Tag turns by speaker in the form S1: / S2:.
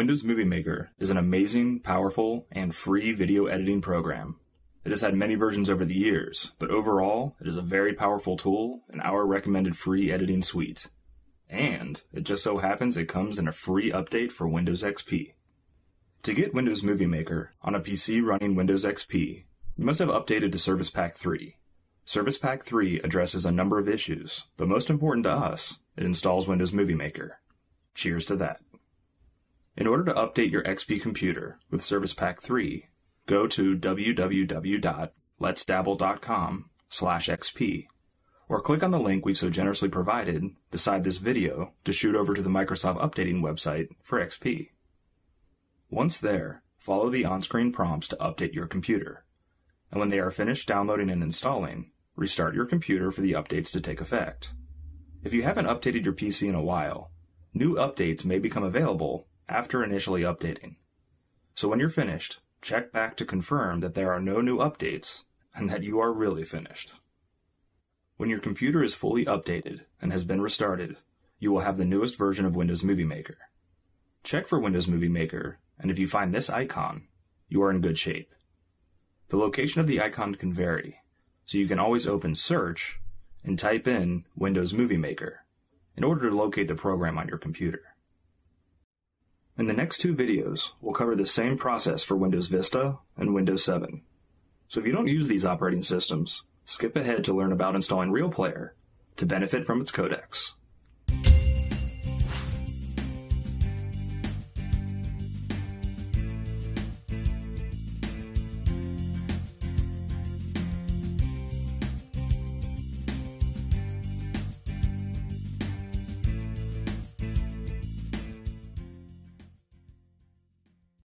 S1: Windows Movie Maker is an amazing, powerful, and free video editing program. It has had many versions over the years, but overall, it is a very powerful tool in our recommended free editing suite. And it just so happens it comes in a free update for Windows XP. To get Windows Movie Maker on a PC running Windows XP, you must have updated to Service Pack 3. Service Pack 3 addresses a number of issues, but most important to us, it installs Windows Movie Maker. Cheers to that. In order to update your XP computer with Service Pack 3, go to www.letsdabble.com slash XP or click on the link we've so generously provided beside this video to shoot over to the Microsoft Updating website for XP. Once there, follow the on-screen prompts to update your computer. And when they are finished downloading and installing, restart your computer for the updates to take effect. If you haven't updated your PC in a while, new updates may become available after initially updating. So when you're finished, check back to confirm that there are no new updates and that you are really finished. When your computer is fully updated and has been restarted, you will have the newest version of Windows Movie Maker. Check for Windows Movie Maker, and if you find this icon, you are in good shape. The location of the icon can vary, so you can always open Search and type in Windows Movie Maker in order to locate the program on your computer. In the next two videos, we'll cover the same process for Windows Vista and Windows 7. So if you don't use these operating systems, skip ahead to learn about installing RealPlayer to benefit from its codecs.